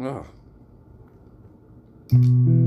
oh.